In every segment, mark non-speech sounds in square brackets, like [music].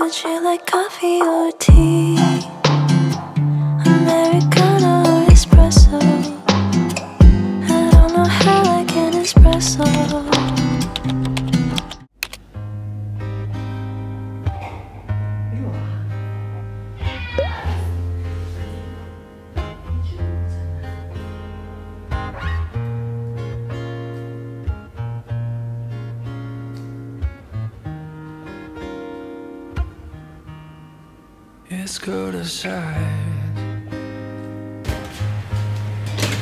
Would you like coffee or tea? It's to outside.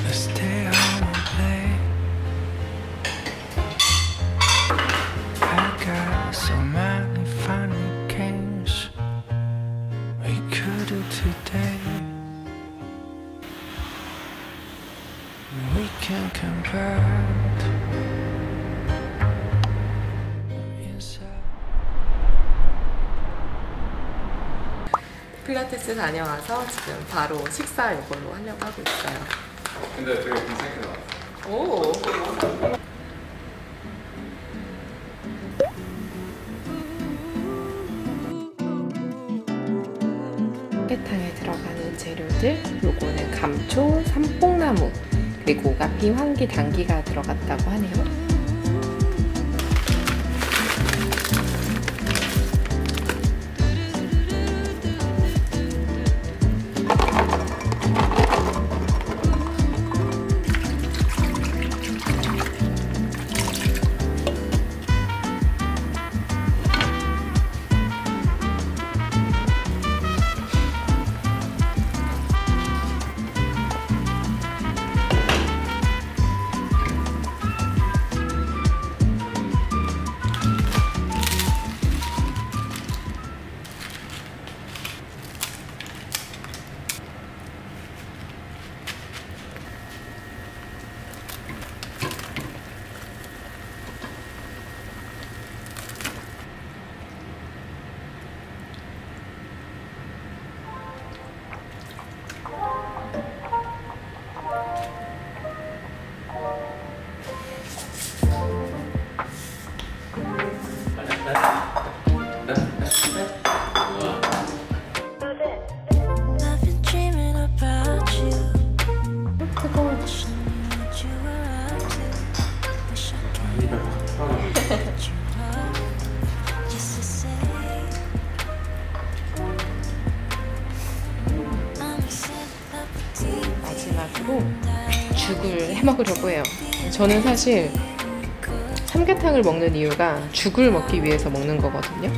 Let's stay home and play. I got so many funny games we could do today. We can compare. 필라테스 다녀와서 지금 바로 식사 이걸로 하려고 하고 있어요. 근데 되게 괜찮게 나왔어. 오. 깨탕에 들어가는 재료들 요거는 감초, 삼뽕나무 그리고 오가피, 황기, 당기가 들어갔다고 하네요. 죽을 해 먹으려고 해요. 저는 사실 삼계탕을 먹는 이유가 죽을 먹기 위해서 먹는 거거든요.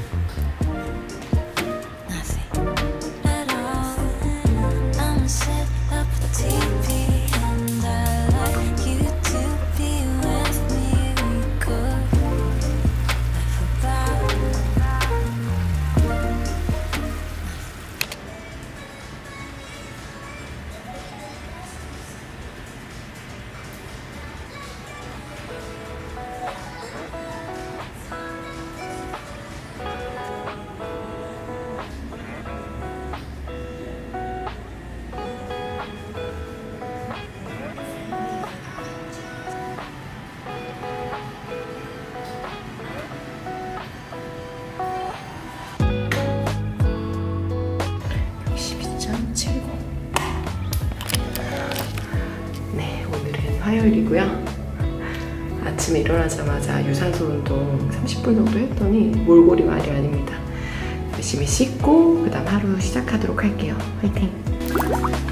화요일이고요. 아침에 일어나자마자 유산소 운동 30분 정도 했더니 몰골이 말이 아닙니다. 열심히 씻고 그 다음 하루 시작하도록 할게요. 화이팅!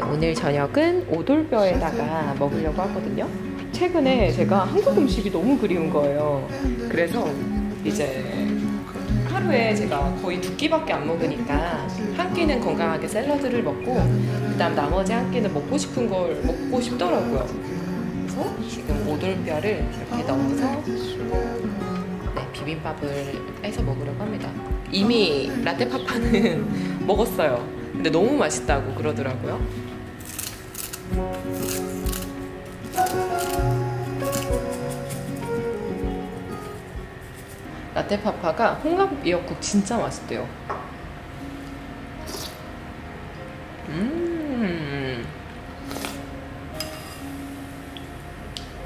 오늘 저녁은 오돌뼈에다가 먹으려고 하거든요. 최근에 제가 한국 음식이 너무 그리운 거예요. 그래서 이제 하루에 제가 거의 두 끼밖에 안 먹으니까 한 끼는 건강하게 샐러드를 먹고 그다음 나머지 한 끼는 먹고 싶은 걸 먹고 싶더라고요. 그래서 지금 오돌뼈를 이렇게 넣어서 네, 비빔밥을 해서 먹으려고 합니다. 이미 라떼파파는 [laughs] 먹었어요. 근데 너무 맛있다고 그러더라고요. 라떼파파가 홍합 미역국 진짜 맛있대요. 음.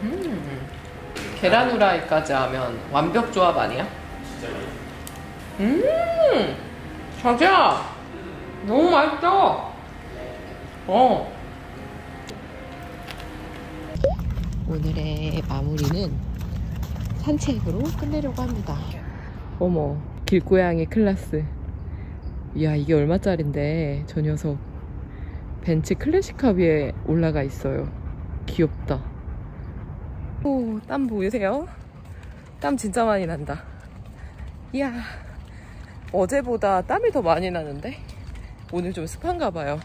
음. 계란 후라이까지 하면 완벽 조합 아니야? 음. 자기야. 너무 맛있어. 어. 오늘의 마무리는 산책으로 끝내려고 합니다. 어머, 길고양이 클라스. 이야, 이게 얼마짜린데, 저 녀석. 벤츠 classic car 위에 올라가 있어요. 귀엽다. 오, 땀 보이세요? 땀 진짜 많이 난다. 이야, 어제보다 땀이 더 많이 나는데? 오늘 좀 습한가 봐요.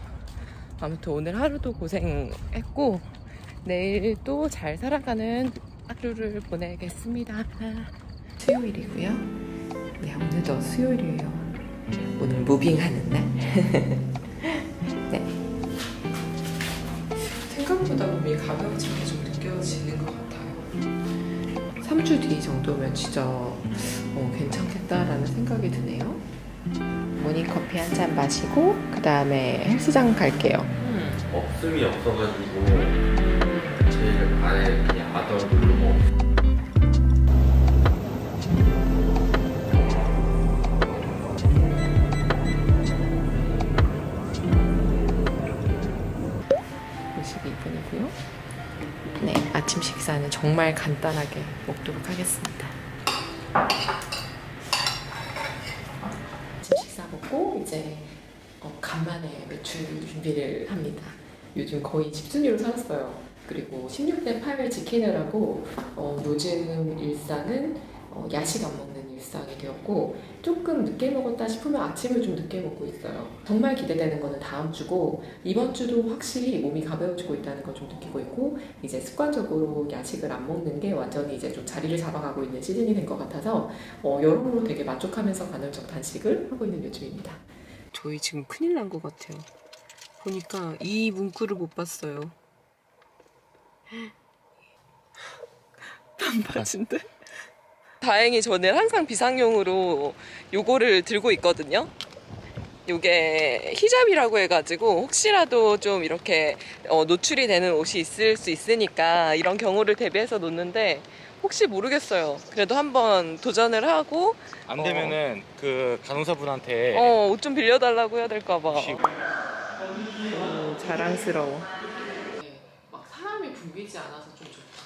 아무튼 오늘 하루도 고생했고, 내일 또 잘 살아가는 하루를 보내겠습니다. 수요일이고요. 네, 오늘도 수요일이에요. 오늘 무빙하는 날. [laughs] 네. 생각보다 몸이 가벼워진 게좀 느껴지는 것 같아요. 3주 뒤 정도면 진짜 어, 괜찮겠다라는 생각이 드네요. 모닝 커피 한 잔 마시고 그 다음에 헬스장 갈게요. 없음이 없어가지고 제일 아예 그냥 아더 누르고 모습이 이분이고요. 네, 아침 식사는 정말 간단하게 먹도록 하겠습니다. 아침 식사 먹고 이제 어, 간만에 외출 준비를 합니다. 요즘 거의 집순이로 살았어요. 그리고 16대 8을 지키느라고 어, 요즘 일상은 어, 야식 안 먹는 일상이 되었고 조금 늦게 먹었다 싶으면 아침을 좀 늦게 먹고 있어요. 정말 기대되는 거는 다음 주고 이번 주도 확실히 몸이 가벼워지고 있다는 걸 좀 느끼고 있고 이제 습관적으로 야식을 안 먹는 게 완전히 이제 좀 자리를 잡아가고 있는 시즌이 된 것 같아서 어, 여러모로 되게 만족하면서 간헐적 단식을 하고 있는 요즘입니다. 저희 지금 큰일 난 것 같아요. 보니까 이 문구를 못 봤어요. 반바지인데? 다행히 저는 항상 비상용으로 요거를 들고 있거든요. 요게 히잡이라고 해가지고 혹시라도 좀 이렇게 어, 노출이 되는 옷이 있을 수 있으니까 이런 경우를 대비해서 놓는데 혹시 모르겠어요. 그래도 한번 도전을 하고 안 되면은 그 간호사분한테 어, 옷 좀 빌려달라고 해야 될까봐. 자랑스러워. 막 사람이 붐비지 않아서 좀 좋다.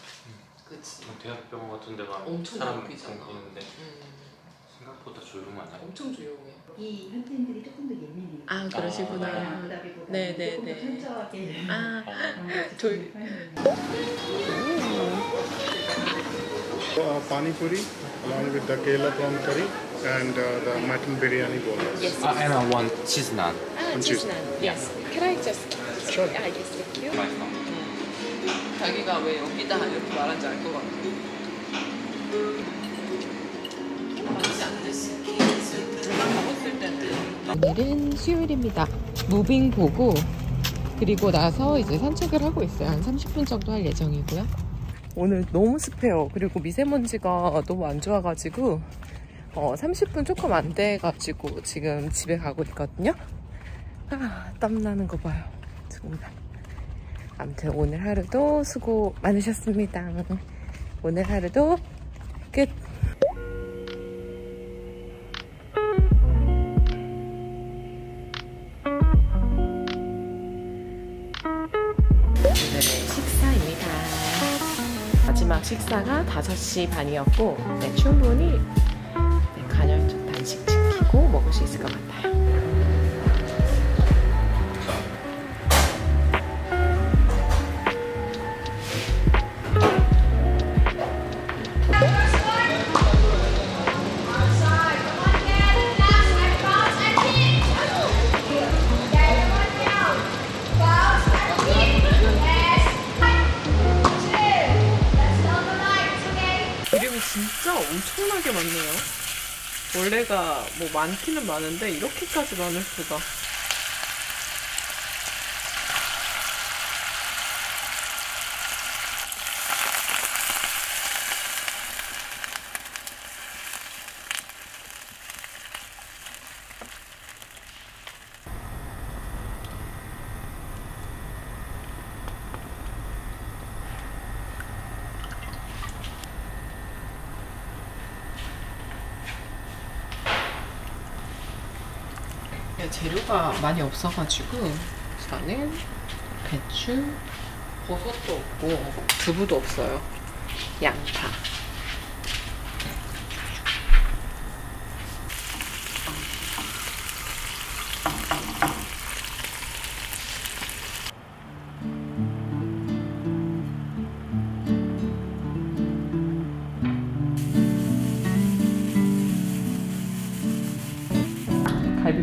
그치. 대학병원 같은 데가 엄청 사람 붐비잖아. 붐비는데 음, 생각보다 조용하냐? 엄청 조용해. 이 현대인들이 조금 더 예민해요. 아, 그러시구나. 남자보다는 네, 네, 조금 더 네. 천천하게 아, 편이에요. Uh, pani puri along with the kela prawn curry and uh, the mutton biryani bowl. yes. 아, and I want cheese naan. 아, cheese. cheese naan. Yes. Can I just? Sure. 아, yes, thank you. 맛있어. 자기가 왜 여기다 이렇게 말한지 알 것 같아. 맛이 안 됐어. 제가 먹었을 때는. 오늘은 수요일입니다. 무빙 보고 그리고 나서 이제 산책을 하고 있어요. 한 30분 정도 할 예정이고요. 오늘 너무 습해요. 그리고 미세먼지가 너무 안 좋아가지고 어, 30분 조금 안 돼가지고 지금 집에 가고 있거든요. 아, 땀나는 거 봐요. 정말. 아무튼 오늘 하루도 수고 많으셨습니다. 오늘 하루도 끝. 식사가 5시 반이었고, 네, 충분히 원래가 뭐 많기는 많은데 이렇게까지 많을 수가. 네, 재료가 많이 없어가지고 우선은 배추, 버섯도 없고 두부도 없어요. 양파.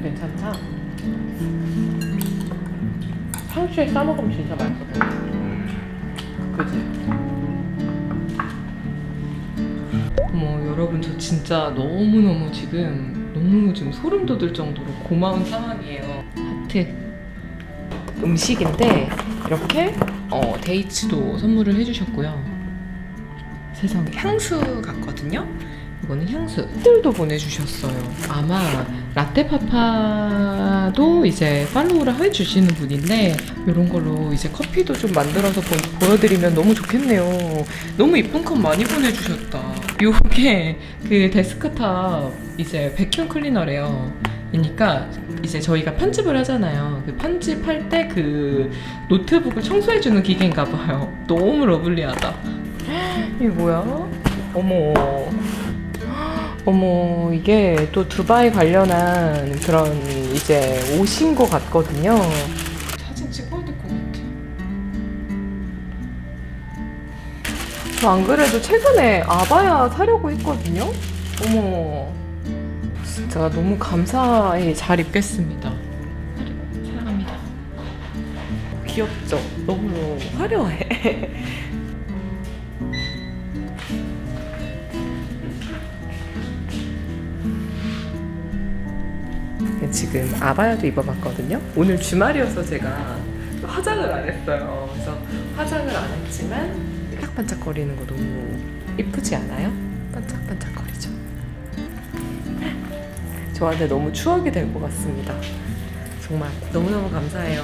괜찮다. 상추에 싸먹으면 진짜 맛있어. 그지? 어머 여러분 저 진짜 너무너무 지금 너무 지금 소름 돋을 정도로 고마운 상황이에요. 하트. 음식인데 이렇게 어, 데이츠도 선물을 해주셨고요. 세상 향수 같거든요. 이거는 향수. 뜰도 보내주셨어요. 아마 라떼파파도 이제 팔로우를 해주시는 분인데 이런 걸로 이제 커피도 좀 만들어서 보, 여드리면 너무 좋겠네요. 너무 이쁜 컵 많이 보내주셨다. 요게 그 데스크탑 이제 vacuum cleaner래요. 그러니까 이제 저희가 편집을 하잖아요. 그 편집할 때 그 노트북을 청소해주는 기계인가 봐요. 너무 lovely하다. [gasps] 이게 뭐야? 어머. 어머, 이게 또 두바이 관련한 그런 이제 옷인 것 같거든요. 사진 찍어야 될 것 같아. 저 안 그래도 최근에 아바야 사려고 했거든요? 어머. 진짜 너무 감사히 잘 입겠습니다. 사랑합니다. 귀엽죠? 너무 화려해. 지금 아바야도 입어봤거든요. 오늘 주말이어서 제가 화장을 안 했어요. 그래서 화장을 안 했지만 반짝반짝거리는 거 너무 이쁘지 않아요? 반짝반짝거리죠. 저한테 너무 추억이 될 것 같습니다. 정말 너무너무 감사해요.